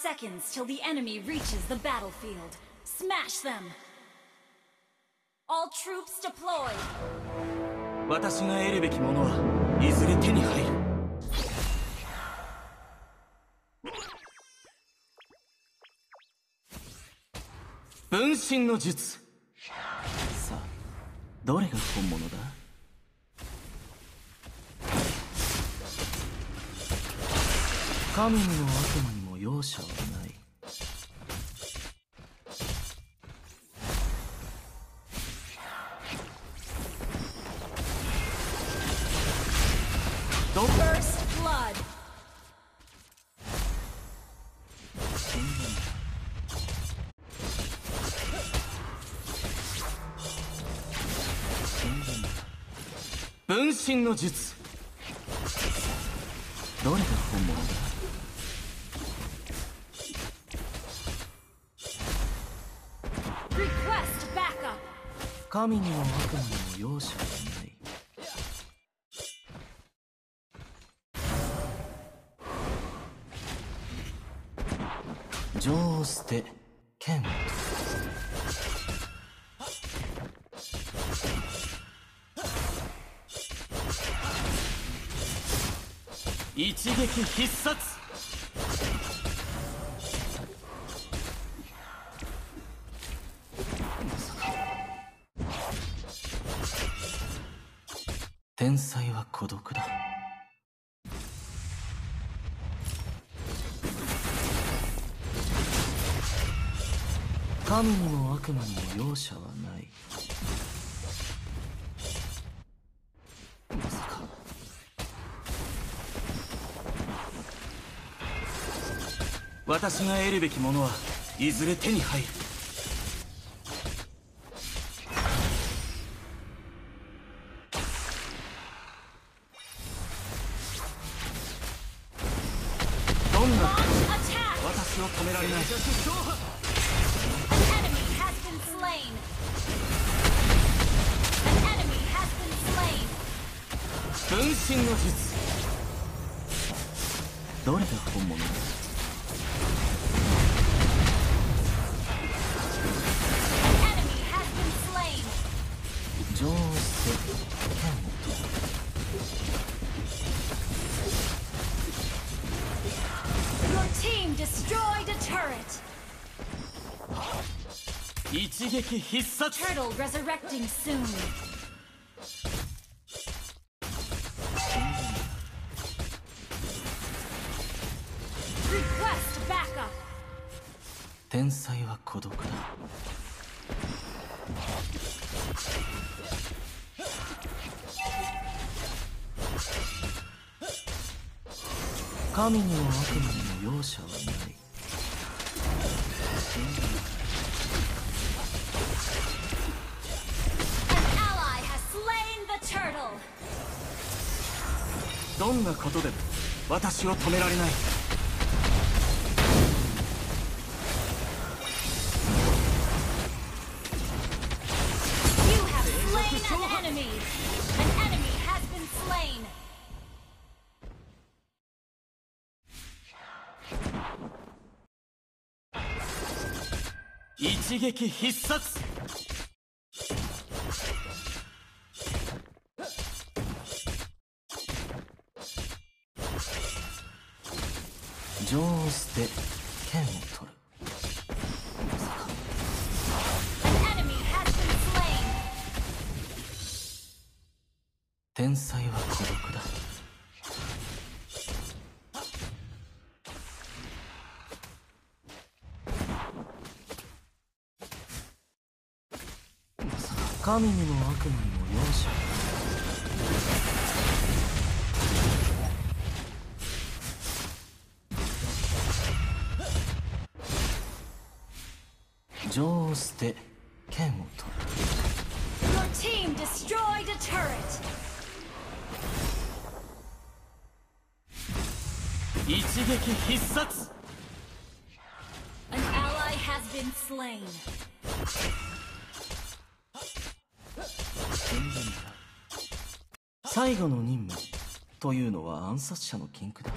Seconds till the enemy reaches the battlefield. Smash them! All troops deployed! 私が得るべきものはいずれ手に入る分身の術さあどれが本物だ神にも悪魔にも容赦はない!分身の術。どれが本物だ？神にも悪魔にも容赦はない。情を捨て剣。一撃必殺。天才は孤独だ。神にも悪魔にも容赦はない。まさか。私が得るべきものはいずれ手に入る。私は止められない。分身の術。どれが本物？です撃必殺天才は孤独だ。神にも悪魔にも容赦はない。どんなことでも私を止められない。一撃必殺。剣を取る.天才は孤独だ。神にも悪魔にも容赦情を捨て剣を取る Your team destroyed a turret. 一撃必殺 An ally has been slain. 最後の任務というのは暗殺者の禁句だ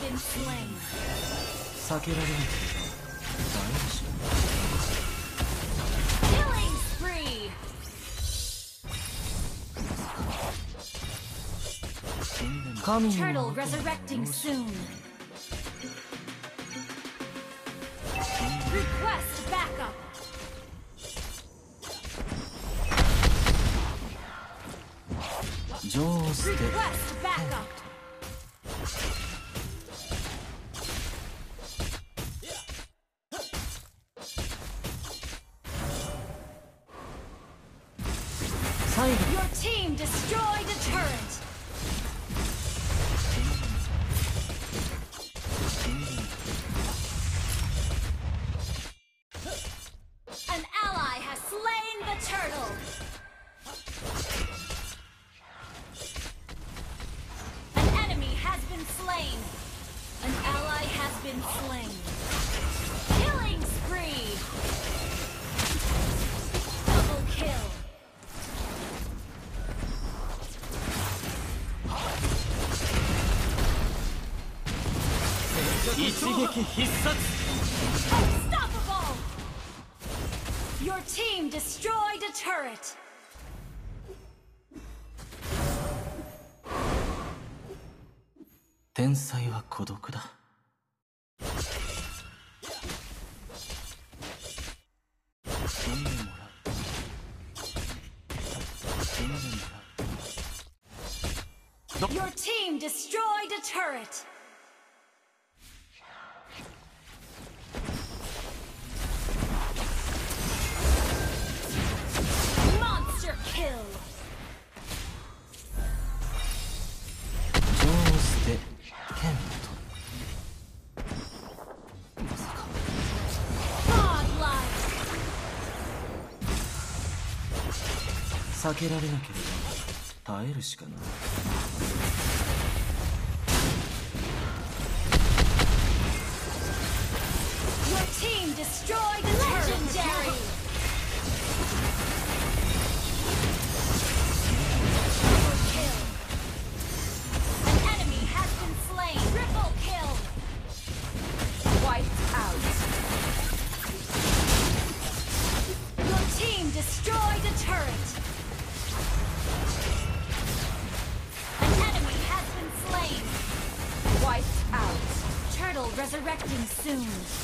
避けられなければ大丈夫 Killing spree. 死んでも神に Turtle も resurrecting soon. Request backup. 情を捨て Request backup. 最後 Your team destroyed a turret. An ally has slain the turtle. An enemy has been slain. An ally has been slain. 一撃必殺 Unstoppable! Your team destroyed a turret. 天才は孤独だ死んでもらう死んでもらう Your team destroyed a turret. 避けられなければ耐えるしかない。Soon.